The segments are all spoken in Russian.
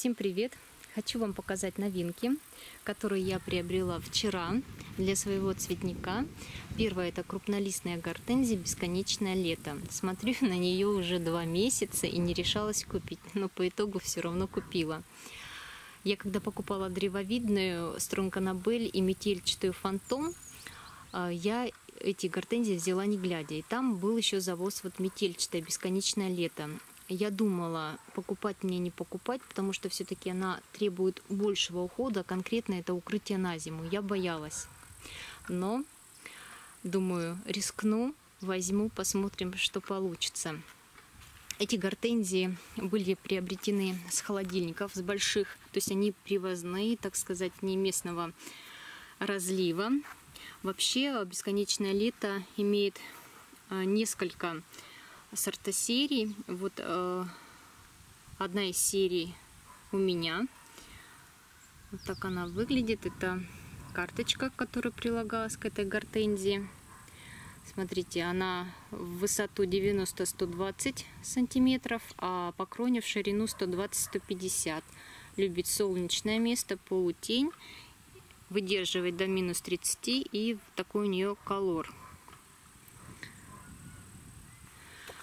Всем привет! Хочу вам показать новинки, которые я приобрела вчера для своего цветника. Первая это крупнолистная гортензия «Бесконечное лето». Смотрю на нее уже два месяца и не решалась купить, но по итогу все равно купила. Я когда покупала древовидную Стронканабель и метельчатую фантом, а, я эти гортензии взяла не глядя. И там был еще завоз вот метельчатое «Бесконечное лето» я думала, покупать мне не покупать, потому что все-таки она требует большего ухода, конкретно это укрытие на зиму. Я боялась. Но, думаю, рискну, возьму, посмотрим, что получится. Эти гортензии были приобретены с холодильников, с больших, то есть они привозные, так сказать, не местного разлива. Вообще, бесконечное лето имеет э, несколько сортосерий. Вот э, одна из серий у меня. Вот так она выглядит. Это карточка, которая прилагалась к этой гортензии. Смотрите, она в высоту 90-120 сантиметров, а по кроне в ширину 120-150. Любит солнечное место, полутень, выдерживает до минус 30 и такой у нее колор.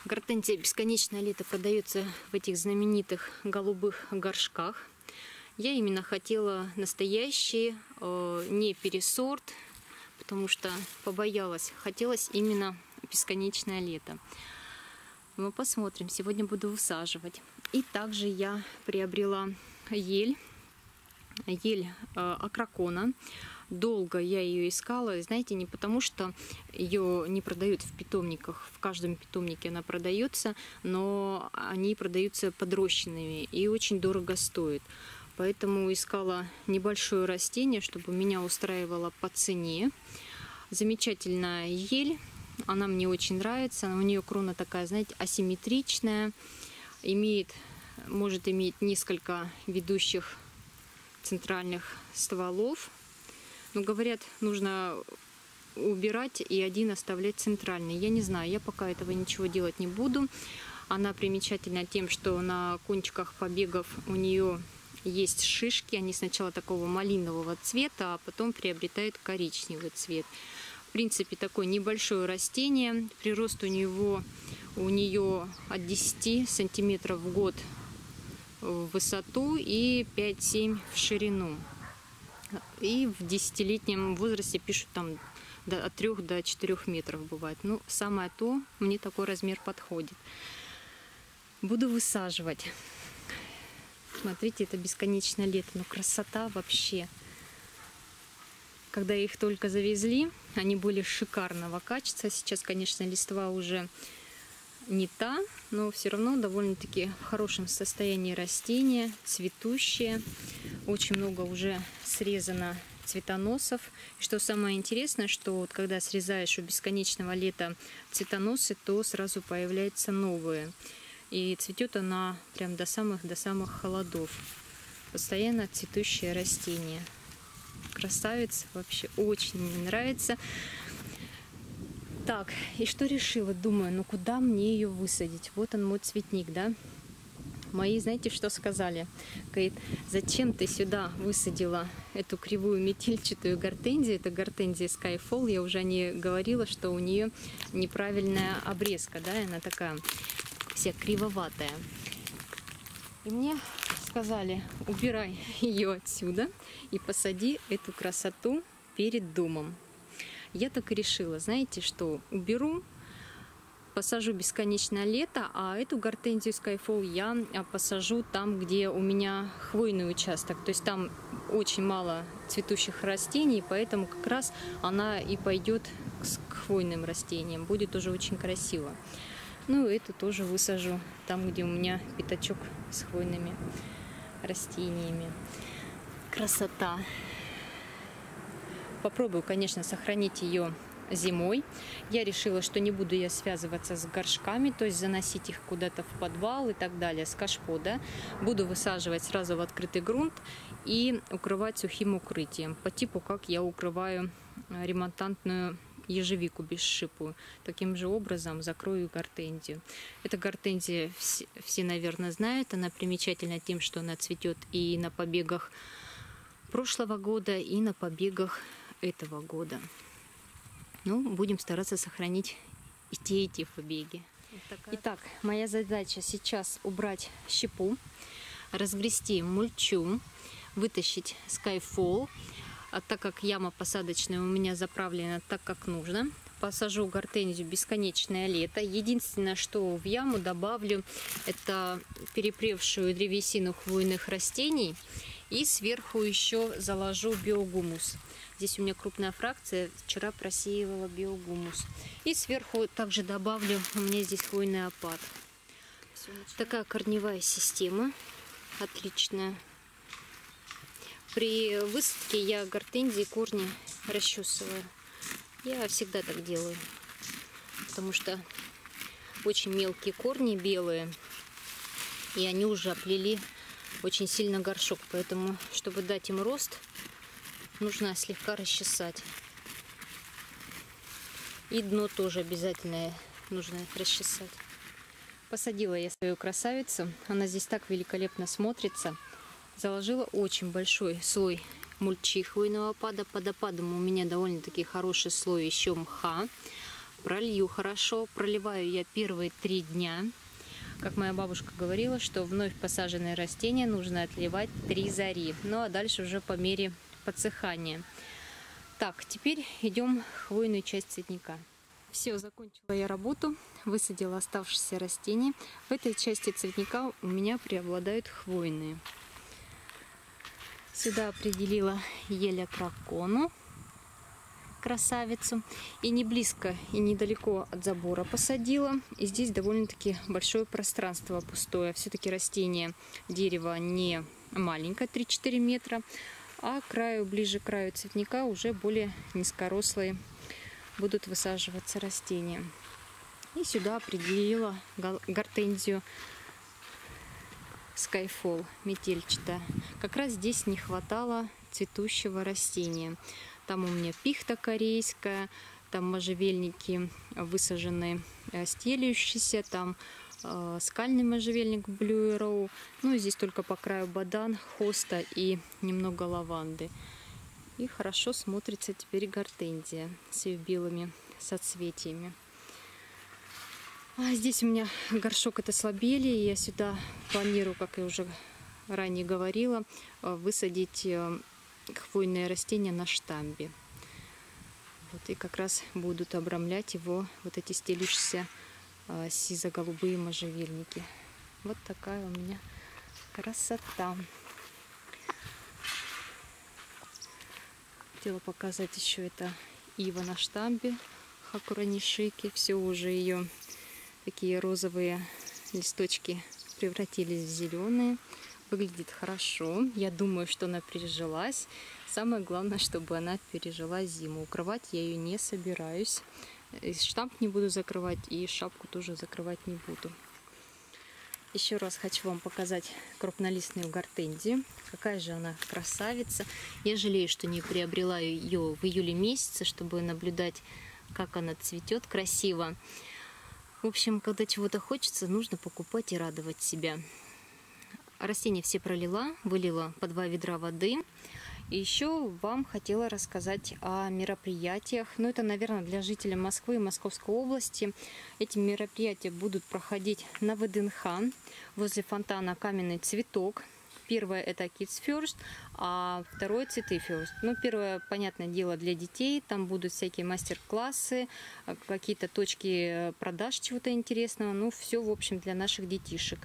Гортензия «Бесконечное лето» продается в этих знаменитых голубых горшках. Я именно хотела настоящий, э, не пересорт, потому что побоялась. Хотелось именно «Бесконечное лето». Мы посмотрим. Сегодня буду высаживать. И также я приобрела ель, ель э, акракона долго я ее искала, знаете, не потому что ее не продают в питомниках, в каждом питомнике она продается, но они продаются подрощенными и очень дорого стоят. Поэтому искала небольшое растение, чтобы меня устраивало по цене. Замечательная ель, она мне очень нравится, у нее крона такая, знаете, асимметричная, имеет, может иметь несколько ведущих центральных стволов, но говорят, нужно убирать и один оставлять центральный. Я не знаю, я пока этого ничего делать не буду. Она примечательна тем, что на кончиках побегов у нее есть шишки. Они сначала такого малинового цвета, а потом приобретают коричневый цвет. В принципе, такое небольшое растение. Прирост у него у нее от 10 сантиметров в год в высоту и 5-7 в ширину. И в десятилетнем возрасте пишут там от 3 до 4 метров бывает. Ну, самое то, мне такой размер подходит. Буду высаживать. Смотрите, это бесконечное лето. Ну, красота вообще. Когда их только завезли, они были шикарного качества. Сейчас, конечно, листва уже не та, но все равно довольно-таки в хорошем состоянии растения, цветущие. Очень много уже срезано цветоносов. И что самое интересное, что вот когда срезаешь у бесконечного лета цветоносы, то сразу появляются новые. И цветет она прям до самых до самых холодов. Постоянно цветущее растение. Красавец вообще очень мне нравится. Так, и что решила? Думаю, ну куда мне ее высадить? Вот он мой цветник, да? Мои, знаете, что сказали? Говорит, зачем ты сюда высадила эту кривую метельчатую гортензию? Это гортензия Skyfall. Я уже не говорила, что у нее неправильная обрезка, да? Она такая вся кривоватая. И мне сказали, убирай ее отсюда и посади эту красоту перед домом. Я так и решила, знаете, что уберу, посажу бесконечное лето, а эту гортензию Skyfall я а, посажу там, где у меня хвойный участок. То есть там очень мало цветущих растений, поэтому как раз она и пойдет к хвойным растениям. Будет уже очень красиво. Ну, эту тоже высажу там, где у меня пятачок с хвойными растениями. Красота! Попробую, конечно, сохранить ее зимой. Я решила, что не буду я связываться с горшками, то есть заносить их куда-то в подвал и так далее, с кашпода. Буду высаживать сразу в открытый грунт и укрывать сухим укрытием, по типу, как я укрываю ремонтантную ежевику бесшипую. Таким же образом закрою гортензию. Эта гортензия все, все, наверное, знают. Она примечательна тем, что она цветет и на побегах прошлого года, и на побегах этого года. Ну, будем стараться сохранить и те, и те побеги. Итак, моя задача сейчас убрать щепу, разгрести мульчу, вытащить Skyfall, а так как яма посадочная у меня заправлена так, как нужно. Посажу гортензию бесконечное лето. Единственное, что в яму добавлю, это перепревшую древесину хвойных растений. И сверху еще заложу биогумус. Здесь у меня крупная фракция, вчера просеивала биогумус. И сверху также добавлю, у меня здесь хвойный опад. Такая корневая система, отличная. При высадке я гортензии корни расчесываю. Я всегда так делаю, потому что очень мелкие корни белые, и они уже оплели очень сильно горшок, поэтому, чтобы дать им рост, нужно слегка расчесать. И дно тоже обязательно нужно расчесать. Посадила я свою красавицу. Она здесь так великолепно смотрится. Заложила очень большой слой мульчи хвойного опада. Под опадом у меня довольно-таки хороший слой еще мха. Пролью хорошо. Проливаю я первые три дня. Как моя бабушка говорила, что вновь посаженные растения нужно отливать три зари. Ну а дальше уже по мере подсыхания. Так, теперь идем хвойную часть цветника. Все, закончила я работу, высадила оставшиеся растения. В этой части цветника у меня преобладают хвойные. Сюда определила еля кракону, красавицу. И не близко, и недалеко от забора посадила. И здесь довольно-таки большое пространство пустое. Все-таки растение, дерево не маленькое, 3-4 метра а краю, ближе к краю цветника уже более низкорослые будут высаживаться растения. И сюда определила гортензию Skyfall метельчатая. Как раз здесь не хватало цветущего растения. Там у меня пихта корейская, там можжевельники высаженные э, стелющиеся, там скальный можжевельник Blue Arrow. Ну, здесь только по краю бадан, хоста и немного лаванды. И хорошо смотрится теперь гортензия с ее белыми соцветиями. А здесь у меня горшок это слабели. Я сюда планирую, как я уже ранее говорила, э, высадить э, хвойные растения на штамбе. Вот, и как раз будут обрамлять его вот эти стелющиеся сизо-голубые можжевельники. Вот такая у меня красота. Хотела показать еще это ива на штамбе хакуранишики. Все уже ее такие розовые листочки превратились в зеленые. Выглядит хорошо. Я думаю, что она пережилась. Самое главное, чтобы она пережила зиму. Укрывать я ее не собираюсь. Штамп не буду закрывать и шапку тоже закрывать не буду. Еще раз хочу вам показать крупнолистную гортензию. Какая же она красавица. Я жалею, что не приобрела ее в июле месяце, чтобы наблюдать, как она цветет красиво. В общем, когда чего-то хочется, нужно покупать и радовать себя. Растения все пролила, вылила по два ведра воды. И еще вам хотела рассказать о мероприятиях. Ну, это, наверное, для жителей Москвы и Московской области. Эти мероприятия будут проходить на ВДНХ возле фонтана «Каменный цветок». Первое это Kids First, а второе Цветы First. Ну, первое, понятное дело, для детей. Там будут всякие мастер-классы, какие-то точки продаж чего-то интересного. Ну, все, в общем, для наших детишек.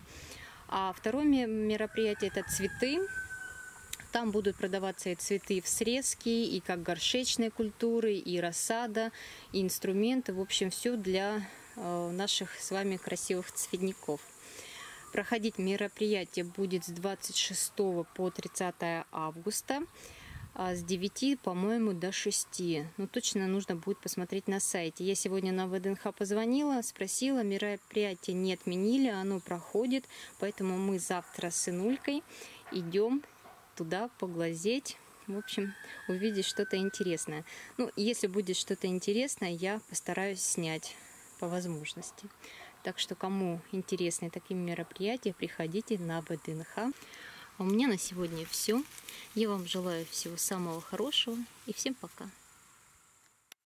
А второе мероприятие это цветы. Там будут продаваться и цветы в срезке, и как горшечные культуры, и рассада, и инструменты. В общем, все для э, наших с вами красивых цветников. Проходить мероприятие будет с 26 по 30 августа а с 9, по-моему, до 6. Ну, точно нужно будет посмотреть на сайте. Я сегодня на ВДНХ позвонила, спросила, мероприятие не отменили, оно проходит, поэтому мы завтра с сынулькой идем туда поглазеть в общем, увидеть что-то интересное. Ну, если будет что-то интересное, я постараюсь снять по возможности. Так что, кому интересны такие мероприятия, приходите на ВДНХ. А у меня на сегодня все. Я вам желаю всего самого хорошего и всем пока.